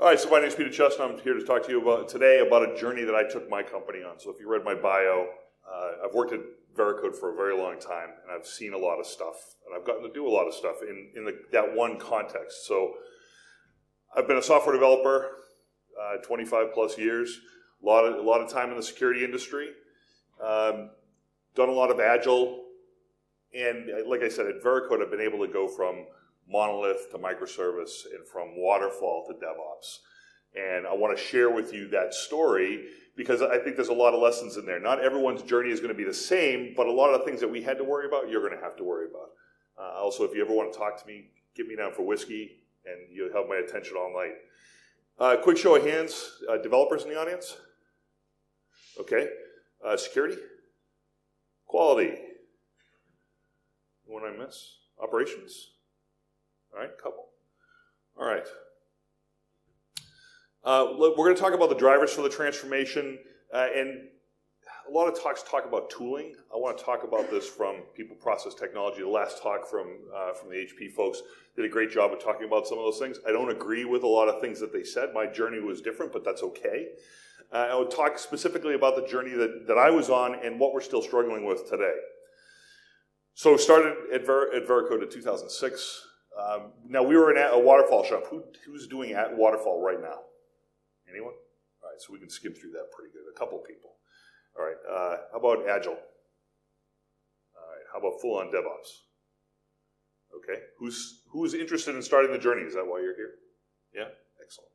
All right, so my name is Peter Chestna. I'm here to talk to you about today about a journey that I took my company on. So if you read my bio, uh, I've worked at Veracode for a very long time, and I've seen a lot of stuff, and I've gotten to do a lot of stuff in, in the, that one context. So I've been a software developer, uh, 25 plus years, a lot of, a lot of time in the security industry, um, done a lot of agile, and like I said, at Veracode, I've been able to go from monolith to microservice and from waterfall to DevOps. And I want to share with you that story because I think there's a lot of lessons in there. Not everyone's journey is going to be the same, but a lot of the things that we had to worry about, you're going to have to worry about. Uh, also, if you ever want to talk to me, get me down for whiskey, and you'll have my attention all night. Uh, quick show of hands, uh, developers in the audience? Okay. Uh, security? Quality? What I miss? Operations? All right, couple. All right. Uh, we're going to talk about the drivers for the transformation, uh, and a lot of talks talk about tooling. I want to talk about this from people process technology. The last talk from uh, from the HP folks did a great job of talking about some of those things. I don't agree with a lot of things that they said. My journey was different, but that's okay. Uh, I would talk specifically about the journey that, that I was on and what we're still struggling with today. So started at, Ver- at Veracode in 2006. Um, now we were in a waterfall shop. Who, who's doing at waterfall right now? Anyone? All right, so we can skim through that pretty good. A couple people. All right. Uh, how about agile? All right. How about full on DevOps? Okay. Who's who's interested in starting the journey? Is that why you're here? Yeah. Excellent.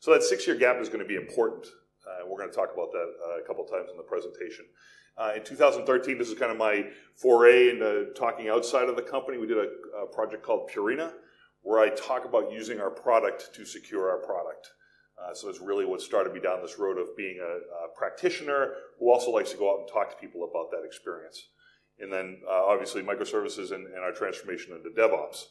So that six-year gap is going to be important. Uh, we're going to talk about that uh, a couple times in the presentation. Uh, in 2013, this is kind of my foray into talking outside of the company. We did a, a, project called Purina, where I talk about using our product to secure our product. Uh, so it's really what started me down this road of being a, a, practitioner who also likes to go out and talk to people about that experience. And then uh, obviously microservices and, and our transformation into DevOps.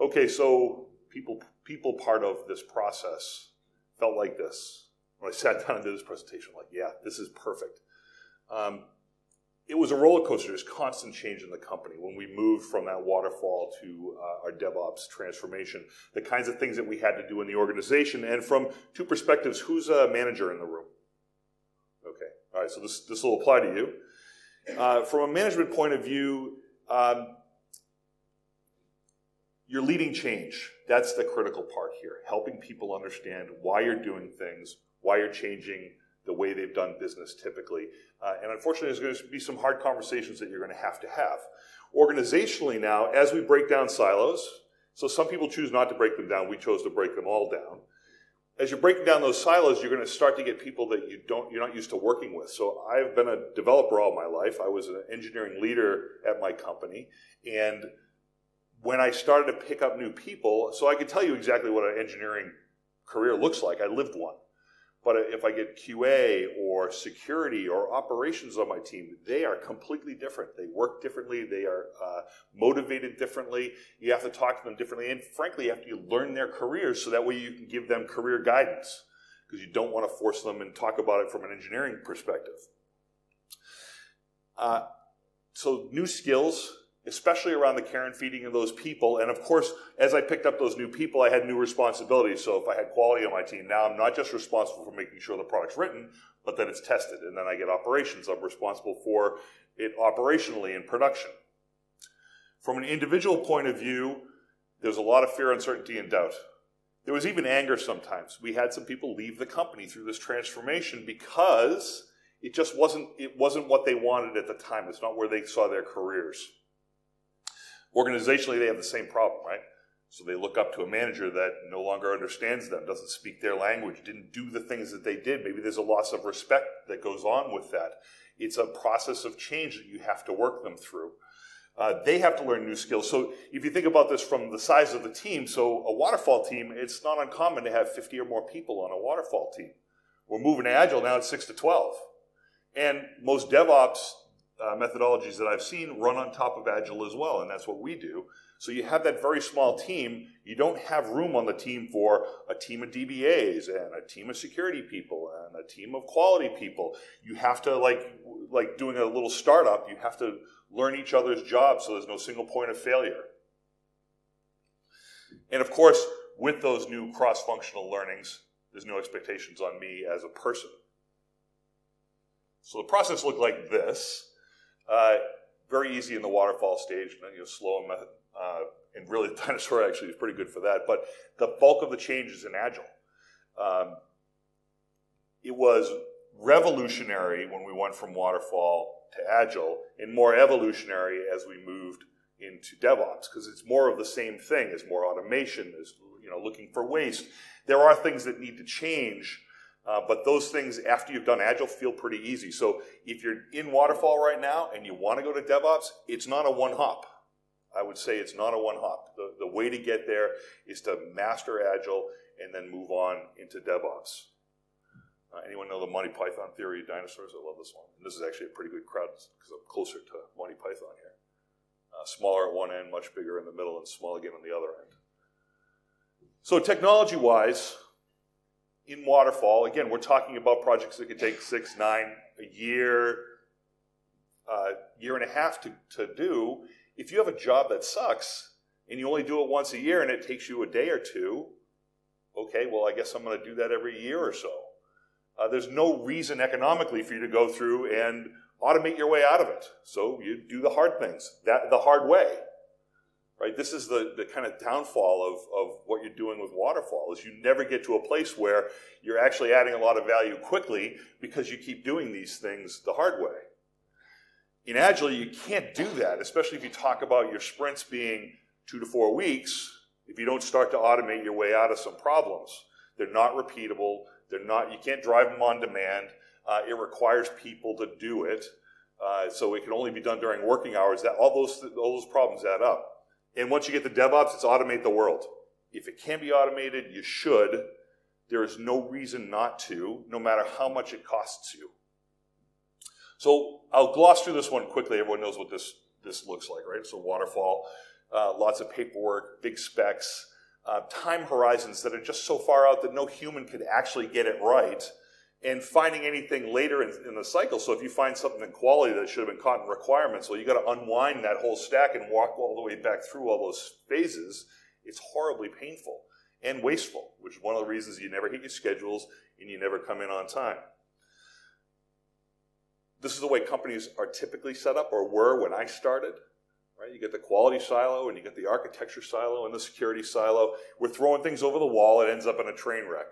Okay, so people people part of this process felt like this. When I sat down and did this presentation, I'm like, yeah, this is perfect. Um, it was a roller coaster. There's constant change in the company when we moved from that waterfall to uh, our DevOps transformation. The kinds of things that we had to do in the organization, and from two perspectives, who's a manager in the room? Okay, all right. So this this will apply to you. Uh, from a management point of view, um, you're leading change. That's the critical part here. Helping people understand why you're doing things, why you're changing the way they've done business typically. Uh, and unfortunately, there's going to be some hard conversations that you're going to have to have. Organizationally, now, as we break down silos, so some people choose not to break them down, we chose to break them all down. As you're breaking down those silos, you're going to start to get people that you don't, you're not used to working with. So I've been a developer all my life. I was an engineering leader at my company. And when I started to pick up new people, so I could tell you exactly what an engineering career looks like. I lived one. But if I get QA or security or operations on my team, they are completely different. They work differently. They are uh, motivated differently. You have to talk to them differently. And frankly, after you have to learn their careers so that way you can give them career guidance because you don't want to force them and talk about it from an engineering perspective. Uh, so new skills especially around the care and feeding of those people. And of course, as I picked up those new people, I had new responsibilities. So if I had quality on my team, now I'm not just responsible for making sure the product's written, but that it's tested. And then I get operations. I'm responsible for it operationally in production. From an individual point of view, there's a lot of fear, uncertainty, and doubt. There was even anger sometimes. We had some people leave the company through this transformation because it just wasn't, it wasn't what they wanted at the time. It's not where they saw their careers. Organizationally, they have the same problem, right? So they look up to a manager that no longer understands them, doesn't speak their language, didn't do the things that they did. Maybe there's a loss of respect that goes on with that. It's a process of change that you have to work them through. Uh, they have to learn new skills. So if you think about this from the size of the team, so a waterfall team, it's not uncommon to have 50 or more people on a waterfall team. We're moving to Agile now it's 6 to 12. And most DevOps uh, methodologies that I've seen run on top of Agile as well, and that's what we do. So you have that very small team. You don't have room on the team for a team of DBAs and a team of security people and a team of quality people. You have to like like doing a little startup. You have to learn each other's jobs so there's no single point of failure. And of course, with those new cross-functional learnings, there's no expectations on me as a person. So the process looked like this. Uh, very easy in the waterfall stage, you know, slow and, uh, and really dinosaur actually is pretty good for that. But the bulk of the change is in agile. Um, it was revolutionary when we went from waterfall to agile, and more evolutionary as we moved into DevOps because it's more of the same thing. There's more automation. There's you know looking for waste. There are things that need to change, uh, but those things after you've done agile feel pretty easy. So if you're in waterfall right now and you want to go to DevOps, it's not a one hop. I would say it's not a one hop. The, the way to get there is to master agile and then move on into DevOps. Uh, anyone know the Monty Python theory of dinosaurs? I love this one. And this is actually a pretty good crowd because I'm closer to Monty Python here. Uh, smaller at one end, much bigger in the middle, and small again on the other end. So technology-wise, in waterfall, again, we're talking about projects that could take six, nine, a year, uh, year and a half to, to do. If you have a job that sucks and you only do it once a year and it takes you a day or two, okay, well, I guess I'm going to do that every year or so. Uh, there's no reason economically for you to go through and automate your way out of it. So you do the hard things, that the hard way. Right? This is the, the kind of downfall of, of what you're doing with waterfall is you never get to a place where you're actually adding a lot of value quickly because you keep doing these things the hard way. In Agile, you can't do that, especially if you talk about your sprints being two to four weeks, if you don't start to automate your way out of some problems. They're not repeatable. They're not, you can't drive them on demand. Uh, it requires people to do it. Uh, so it can only be done during working hours. That all those all those problems add up. And once you get to DevOps, it's automate the world. If it can be automated, you should. There is no reason not to, no matter how much it costs you. So I'll gloss through this one quickly. Everyone knows what this this looks like, right? So waterfall, uh, lots of paperwork, big specs, uh, time horizons that are just so far out that no human could actually get it right and finding anything later in, in, the cycle. So if you find something in quality that should have been caught in requirements, well, you got to unwind that whole stack and walk all the way back through all those phases. It's horribly painful and wasteful, which is one of the reasons you never hit your schedules and you never come in on time. This is the way companies are typically set up or were when I started. Right? You get the quality silo and you get the architecture silo and the security silo. We're throwing things over the wall. It ends up in a train wreck.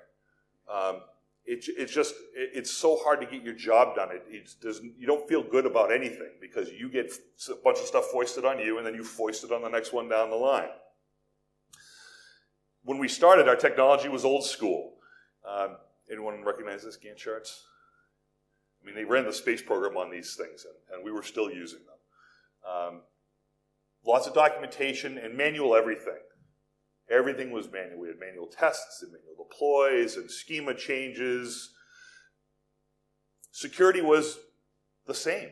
Um, it, it's just it, it's so hard to get your job done. It, you don't feel good about anything because you get a bunch of stuff foisted on you, and then you foist it on the next one down the line. When we started, our technology was old school. Um, anyone recognize this Gantt charts? I mean, they ran the space program on these things, and, and we were still using them. Um, lots of documentation and manual everything. Everything was manual. We had manual tests and manual deploys and schema changes. Security was the same.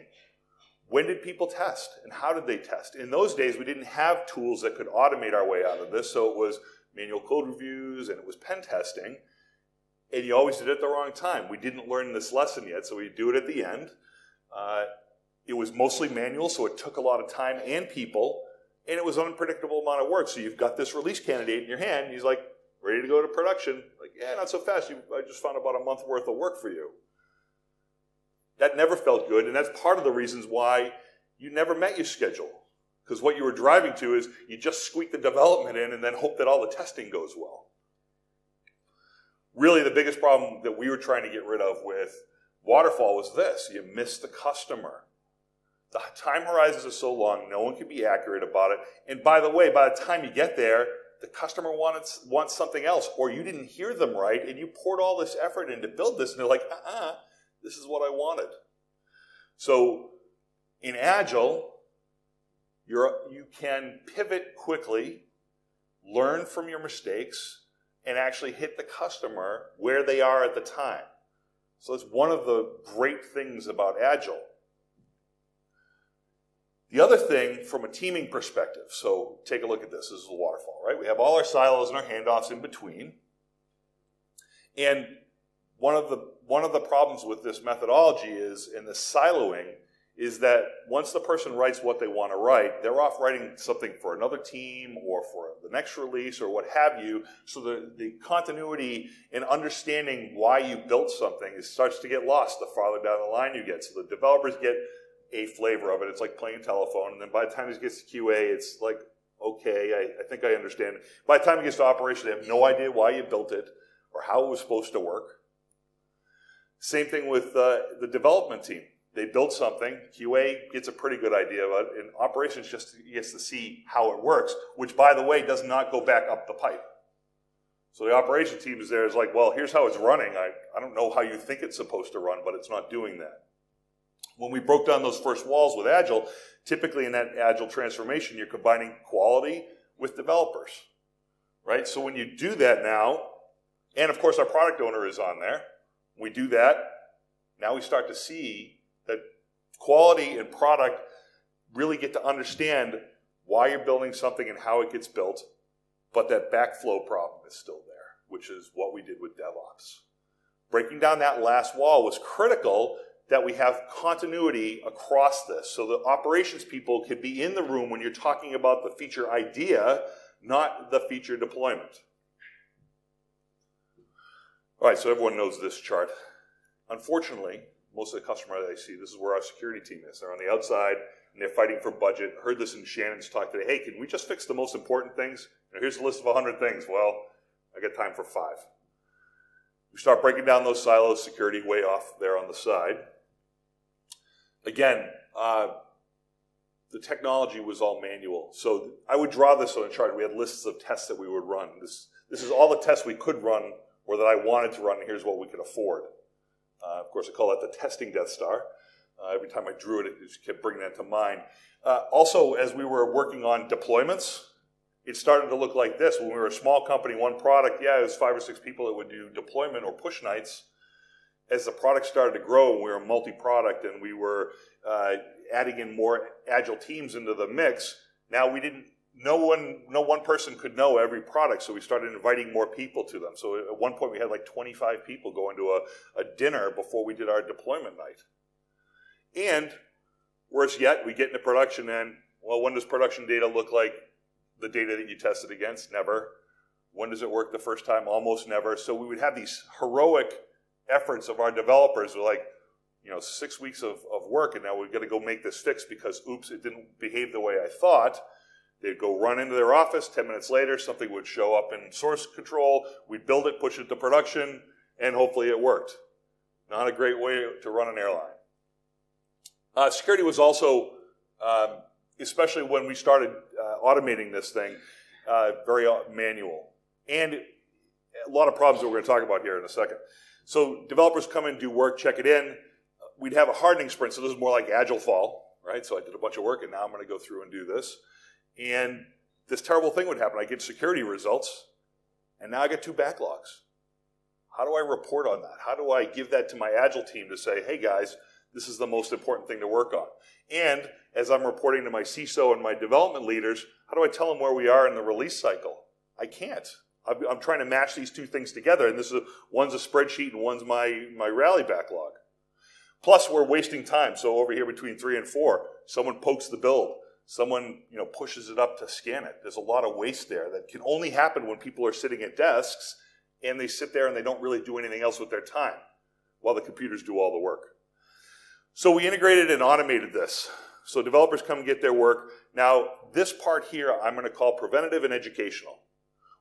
When did people test and how did they test? In those days, we didn't have tools that could automate our way out of this, so it was manual code reviews and it was pen testing. And you always did it at the wrong time. We didn't learn this lesson yet, so we do it at the end. Uh, it was mostly manual, so it took a lot of time and people and it was an unpredictable amount of work. So you've got this release candidate in your hand, and he's like, ready to go to production. Like, yeah, not so fast. You, I just found about a month worth of work for you. That never felt good, and that's part of the reasons why you never met your schedule. Because what you were driving to is you just squeak the development in and then hope that all the testing goes well. Really, the biggest problem that we were trying to get rid of with Waterfall was this you miss the customer. The time horizons are so long, no one can be accurate about it. And by the way, by the time you get there, the customer wants, wants something else, or you didn't hear them right, and you poured all this effort in to build this, and they're like, uh uh this is what I wanted. So in Agile, you're, you can pivot quickly, learn from your mistakes, and actually hit the customer where they are at the time. So it's one of the great things about Agile. The other thing from a teaming perspective, so take a look at this. This is a waterfall, right? We have all our silos and our handoffs in between. And one of the one of the problems with this methodology is in the siloing is that once the person writes what they want to write, they're off writing something for another team or for the next release or what have you. So the, the continuity and understanding why you built something starts to get lost the farther down the line you get. So the developers get a flavor of it. It's like playing telephone. And then by the time it gets to QA, it's like, okay, I, I think I understand. By the time it gets to operation, they have no idea why you built it or how it was supposed to work. Same thing with uh, the development team they build something, QA gets a pretty good idea of it, and operations just gets to see how it works, which by the way does not go back up the pipe. So the operations team is there is like, well, here's how it's running. I, I don't know how you think it's supposed to run, but it's not doing that. When we broke down those first walls with Agile, typically in that Agile transformation, you're combining quality with developers, right? So when you do that now, and of course our product owner is on there, we do that, now we start to see that quality and product really get to understand why you're building something and how it gets built, but that backflow problem is still there, which is what we did with DevOps. Breaking down that last wall was critical that we have continuity across this. So the operations people can be in the room when you're talking about the feature idea, not the feature deployment. All right, so everyone knows this chart. Unfortunately, most of the customer that I see, this is where our security team is. They're on the outside and they're fighting for budget. Heard this in Shannon's talk today. Hey, can we just fix the most important things? here's a list of 100 things. Well, I got time for five. We start breaking down those silos, security way off there on the side. Again, uh, the technology was all manual. So I would draw this on a chart. We had lists of tests that we would run. This, this is all the tests we could run or that I wanted to run, and here's what we could afford. Uh, of course, I call that the testing Death Star. Uh, every time I drew it, it just kept bringing that to mind. Uh, also, as we were working on deployments, it started to look like this. When we were a small company, one product, yeah, it was five or six people that would do deployment or push nights. As the product started to grow, we were multi-product, and we were uh, adding in more agile teams into the mix. Now we didn't no one, no one person could know every product, so we started inviting more people to them. So at one point, we had like 25 people going to a, a dinner before we did our deployment night. And worse yet, we get into production, and well, when does production data look like the data that you tested against? Never. When does it work the first time? Almost never. So we would have these heroic efforts of our developers, were like, you know, six weeks of, of work, and now we've got to go make this fix because, oops, it didn't behave the way I thought. They'd go run into their office. 10 minutes later, something would show up in source control. We'd build it, push it to production, and hopefully it worked. Not a great way to run an airline. Uh, security was also, um, especially when we started uh, automating this thing, uh, very uh, manual. And a lot of problems that we're going to talk about here in a second. So developers come in, do work, check it in. We'd have a hardening sprint, so this is more like agile fall, right? So I did a bunch of work, and now I'm going to go through and do this. And this terrible thing would happen. I get security results, and now I get two backlogs. How do I report on that? How do I give that to my Agile team to say, hey guys, this is the most important thing to work on? And as I'm reporting to my CISO and my development leaders, how do I tell them where we are in the release cycle? I can't. I'm trying to match these two things together, and this is one's a spreadsheet and one's my, my rally backlog. Plus, we're wasting time. So over here between three and four, someone pokes the build. Someone you know pushes it up to scan it. There's a lot of waste there that can only happen when people are sitting at desks and they sit there and they don't really do anything else with their time while the computers do all the work. So we integrated and automated this. So developers come and get their work. Now this part here i'm going to call preventative and educational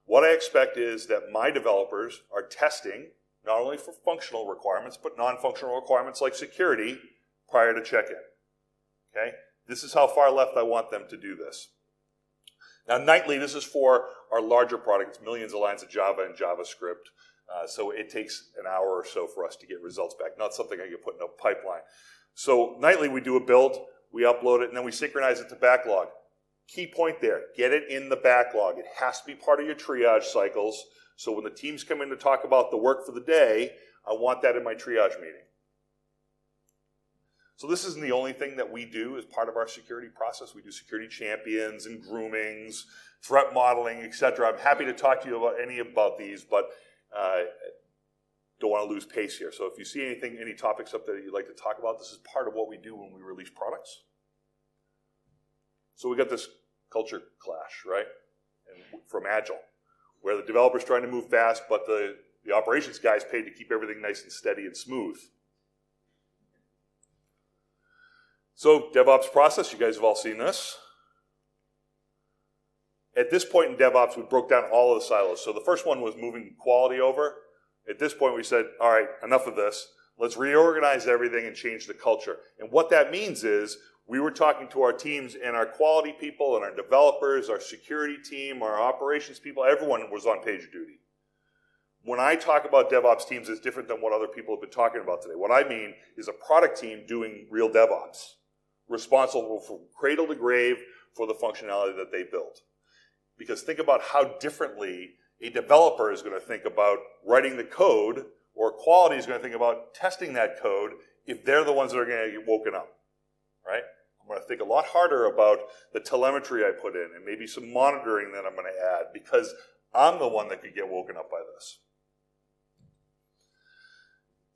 what i expect is that my developers are testing not only for functional requirements but non-functional requirements like security prior to check-in okay this is how far left I want them to do this. Now, nightly, this is for our larger product. It's millions of lines of Java and JavaScript. Uh, so it takes an hour or so for us to get results back, not something I can put in a pipeline. So nightly, we do a build, we upload it, and then we synchronize it to backlog. Key point there, get it in the backlog. It has to be part of your triage cycles. So when the teams come in to talk about the work for the day, I want that in my triage meeting. So this isn't the only thing that we do as part of our security process. We do security champions and groomings, threat modeling, etc. I'm happy to talk to you about any about these, but uh, don't want to lose pace here. So if you see anything, any topics up there that you'd like to talk about, this is part of what we do when we release products. So we got this culture clash, right? And from Agile, where the developer's trying to move fast, but the, the operations guy's paid to keep everything nice and steady and smooth. So DevOps process, you guys have all seen this. At this point in DevOps, we broke down all of the silos. So the first one was moving quality over. At this point, we said, all right, enough of this. Let's reorganize everything and change the culture. And what that means is we were talking to our teams and our quality people and our developers, our security team, our operations people, everyone was on PagerDuty. When I talk about DevOps teams, it's different than what other people have been talking about today. What I mean is a product team doing real DevOps, responsible from cradle to grave for the functionality that they build. Because think about how differently a developer is going to think about writing the code, or quality is going to think about testing that code if they're the ones that are going to get woken up, right? I'm going to think a lot harder about the telemetry I put in and maybe some monitoring that I'm going to add because I'm the one that could get woken up by this.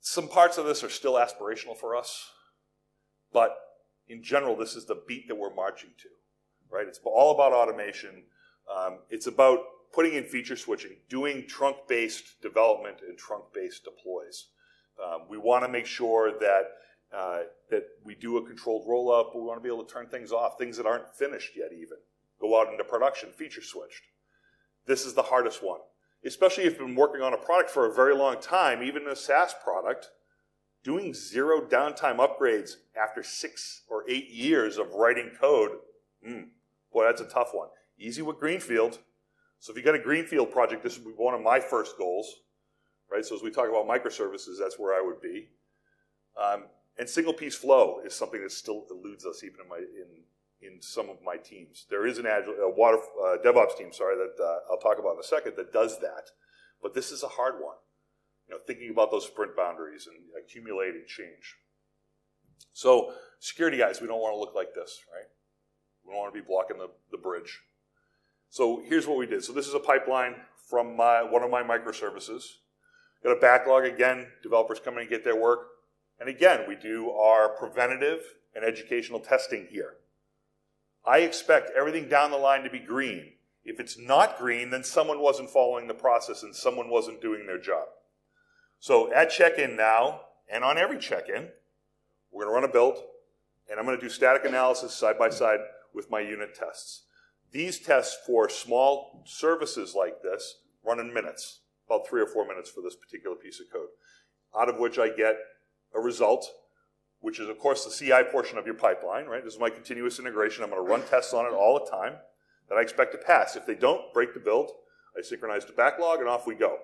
Some parts of this are still aspirational for us, but in general, this is the beat that we're marching to, right? It's all about automation. Um, it's about putting in feature switching, doing trunk-based development and trunk-based deploys. Um, we want to make sure that uh, that we do a controlled rollup, but we want to be able to turn things off, things that aren't finished yet even. Go out into production, feature switched. This is the hardest one. Especially if you've been working on a product for a very long time, even a SaaS product, doing zero downtime upgrades after six or eight years of writing code, mm, boy, that's a tough one. Easy with Greenfield, so if you've got a greenfield project, this would be one of my first goals, right? So as we talk about microservices, that's where I would be. Um, and single piece flow is something that still eludes us even in my in in some of my teams. There is an agile a water uh, DevOps team, sorry, that uh, I'll talk about in a second that does that. But this is a hard one. You know, thinking about those sprint boundaries and accumulating change. So security guys, we don't want to look like this, right? We don't want to be blocking the, the bridge. So here's what we did. So this is a pipeline from my, one of my microservices. Got a backlog again, developers come in and get their work. And again, we do our preventative and educational testing here. I expect everything down the line to be green. If it's not green, then someone wasn't following the process and someone wasn't doing their job. So at check-in now, and on every check-in, we're going to run a build, and I'm going to do static analysis side by side with my unit tests. These tests for small services like this run in minutes, about three or four minutes for this particular piece of code, out of which I get a result, which is, of course, the CI portion of your pipeline, right? This is my continuous integration. I'm going to run tests on it all the time that I expect to pass. If they don't, break the build. I synchronize the backlog, and off we go.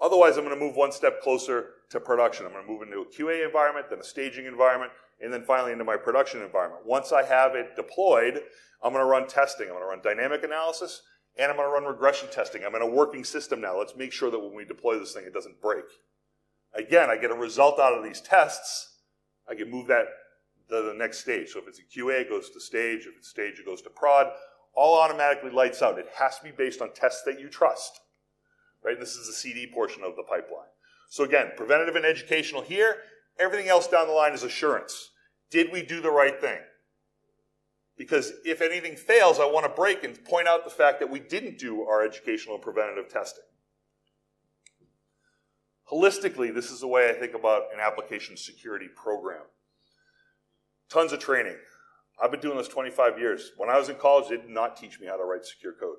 Otherwise, I'm going to move one step closer to production. I'm going to move into a QA environment, then a staging environment, and then finally into my production environment. Once I have it deployed, I'm going to run testing. I'm going to run dynamic analysis, and I'm going to run regression testing. I'm in a working system now. Let's make sure that when we deploy this thing, it doesn't break. Again, I get a result out of these tests. I can move that to the next stage. So if it's a QA, it goes to stage. If it's stage, it goes to prod. All automatically lights out. It has to be based on tests that you trust. Right? This is the CD portion of the pipeline. So again, preventative and educational here. Everything else down the line is assurance. Did we do the right thing? Because if anything fails, I want to break and point out the fact that we didn't do our educational and preventative testing. Holistically, this is the way I think about an application security program. Tons of training. I've been doing this 25 years. When I was in college, they did not teach me how to write secure code.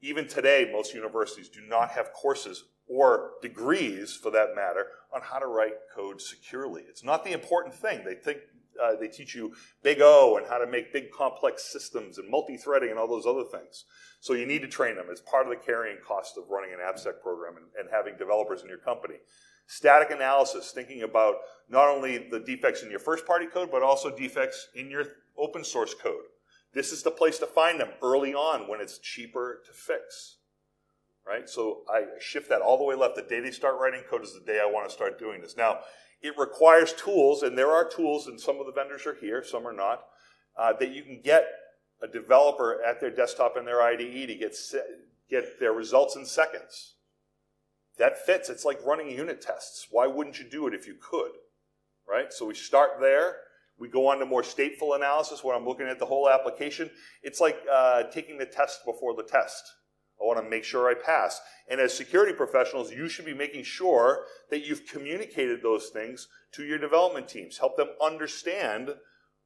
Even today, most universities do not have courses or degrees, for that matter, on how to write code securely. It's not the important thing. They think uh, they teach you big O and how to make big complex systems and multi-threading and all those other things. So you need to train them. It's part of the carrying cost of running an AppSec program and, and having developers in your company. Static analysis, thinking about not only the defects in your first party code, but also defects in your open source code. This is the place to find them early on when it's cheaper to fix. Right? So I shift that all the way left. The day they start writing code is the day I want to start doing this. Now, it requires tools, and there are tools, and some of the vendors are here, some are not, uh, that you can get a developer at their desktop and their IDE to get, get their results in seconds. that fits. It's like running unit tests. Why wouldn't you do it if you could? Right? So we start there. We go on to more stateful analysis where I'm looking at the whole application. It's like uh, taking the test before the test. I want to make sure I pass. And as security professionals, you should be making sure that you've communicated those things to your development teams. Help them understand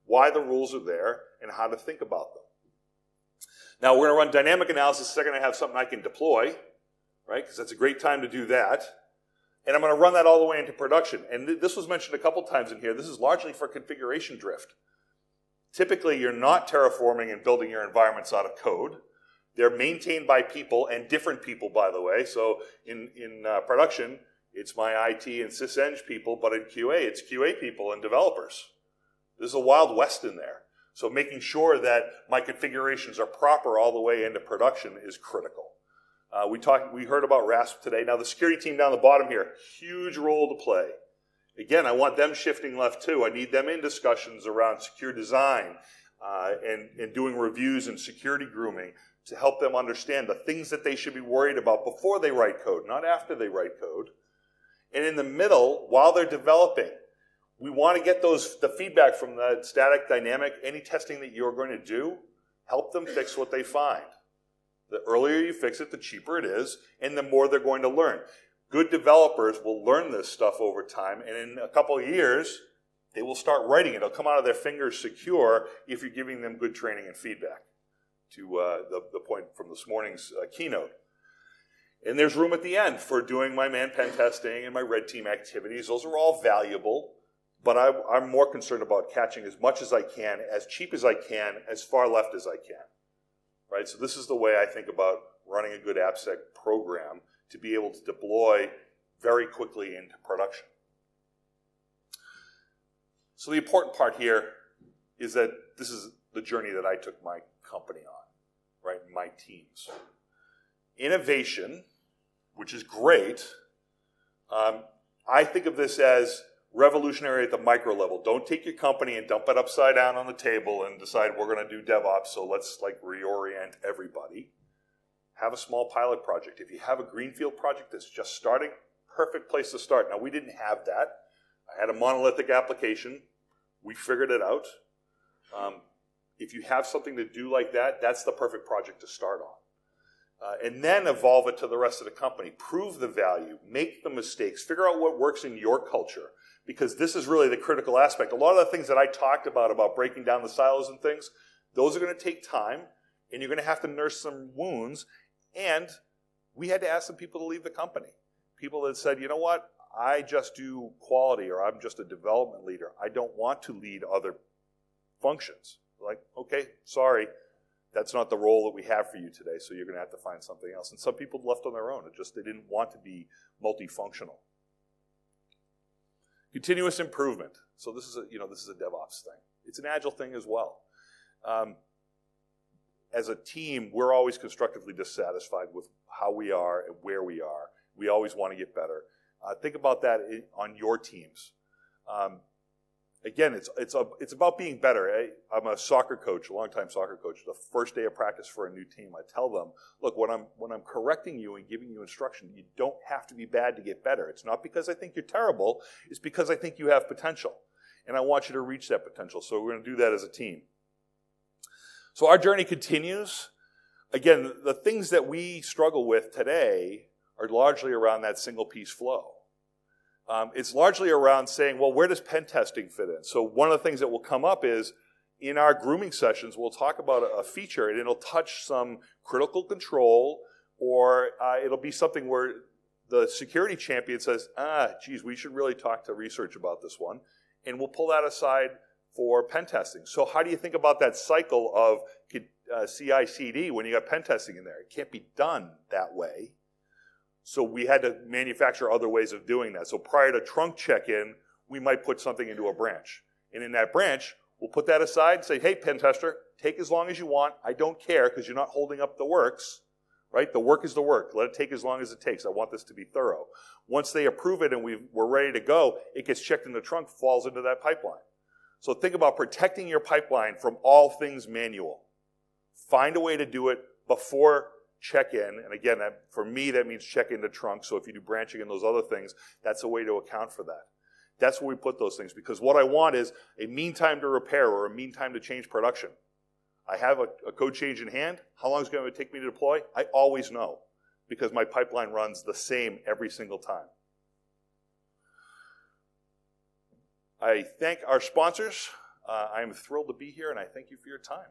why the rules are there and how to think about them. Now we're going to run dynamic analysis. Second, I have something I can deploy, right? Because that's a great time to do that. And I'm going to run that all the way into production. And th- this was mentioned a couple times in here. This is largely for configuration drift. Typically, you're not terraforming and building your environments out of code. They're maintained by people and different people, by the way. So in, in uh, production, it's my IT and syseng people, but in QA, it's QA people and developers. There's a wild west in there. So making sure that my configurations are proper all the way into production is critical. Uh, we talked, we heard about RASP today. Now the security team down the bottom here, huge role to play. Again, I want them shifting left too. I need them in discussions around secure design uh, and, and doing reviews and security grooming to help them understand the things that they should be worried about before they write code, not after they write code. And in the middle, while they're developing, we want to get those the feedback from the static dynamic, any testing that you're going to do, help them fix what they find. The earlier you fix it, the cheaper it is, and the more they're going to learn. Good developers will learn this stuff over time, and in a couple of years, they will start writing it. It'll come out of their fingers secure if you're giving them good training and feedback to uh, the, the point from this morning's uh, keynote. And there's room at the end for doing my man pen testing and my red team activities. Those are all valuable, but I, I'm more concerned about catching as much as I can, as cheap as I can, as far left as I can. Right? So this is the way I think about running a good AppSec program to be able to deploy very quickly into production. So the important part here is that this is the journey that I took my company on right? My teams. Innovation, which is great, um, I think of this as revolutionary at the micro level. Don't take your company and dump it upside down on the table and decide we're going to do DevOps, so let's like reorient everybody. Have a small pilot project. If you have a greenfield project that's just starting, perfect place to start. Now, we didn't have that. I had a monolithic application. We figured it out. Um, if you have something to do like that, that's the perfect project to start on. Uh, and then evolve it to the rest of the company. Prove the value, make the mistakes, figure out what works in your culture, because this is really the critical aspect. A lot of the things that I talked about, about breaking down the silos and things, those are going to take time, and you're going to have to nurse some wounds. And we had to ask some people to leave the company. People that said, you know what, I just do quality, or I'm just a development leader. I don't want to lead other functions. Like, okay, sorry, that's not the role that we have for you today, so you're going to have to find something else. And some people left on their own. It just they didn't want to be multifunctional. Continuous improvement. So this is a you know this is a DevOps thing. It's an agile thing as well. Um, as a team, we're always constructively dissatisfied with how we are and where we are. We always want to get better. Uh, think about that on your teams. Um, again, it's, it's, a, it's about being better. I, am a soccer coach, a long-time soccer coach. The first day of practice for a new team, I tell them, look, when I'm, when I'm correcting you and giving you instruction, you don't have to be bad to get better. It's not because I think you're terrible. It's because I think you have potential. And I want you to reach that potential. So we're going to do that as a team. So our journey continues. Again, the things that we struggle with today are largely around that single piece flow. Um, it's largely around saying, well, where does pen testing fit in? So one of the things that will come up is in our grooming sessions, we'll talk about a, a feature and it'll touch some critical control or uh, it'll be something where the security champion says, ah, geez, we should really talk to research about this one. And we'll pull that aside for pen testing. So how do you think about that cycle of uh, CI/CD when you got pen testing in there? It can't be done that way. So we had to manufacture other ways of doing that. So prior to trunk check-in, we might put something into a branch. And in that branch, we'll put that aside and say, hey, pen tester, take as long as you want. I don't care because you're not holding up the works, right? The work is the work. Let it take as long as it takes. I want this to be thorough. Once they approve it and we are ready to go, it gets checked in the trunk, falls into that pipeline. So think about protecting your pipeline from all things manual. Find a way to do it before check in. And again, that, for me, that means check in the trunk. So if you do branching and those other things, that's a way to account for that. That's where we put those things because what I want is a mean time to repair or a mean time to change production. I have a, a code change in hand. How long is it going to take me to deploy? I always know because my pipeline runs the same every single time. I thank our sponsors. Uh, I am thrilled to be here and I thank you for your time.